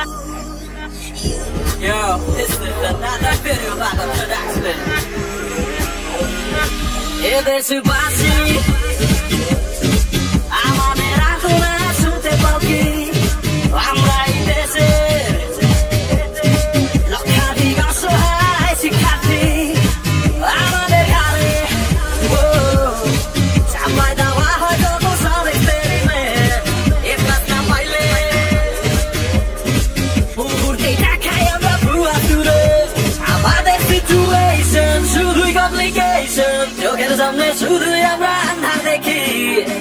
Yo, this is another video about the production. It is Subasi. अन्धार देखि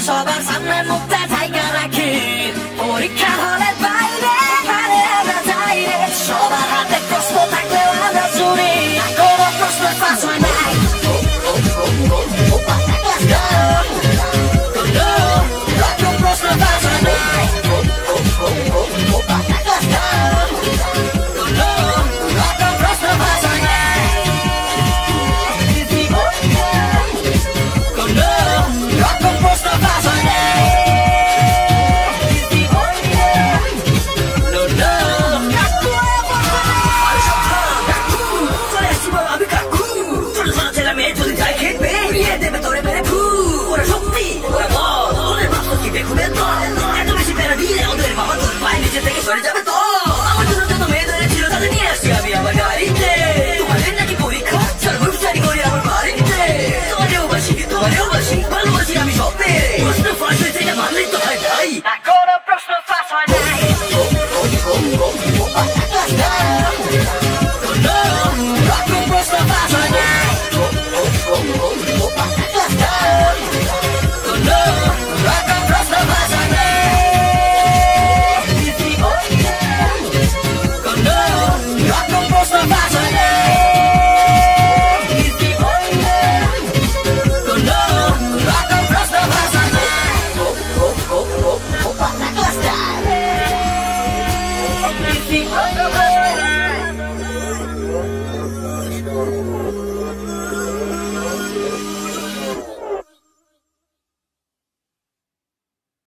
Eso danzando en un それじゃ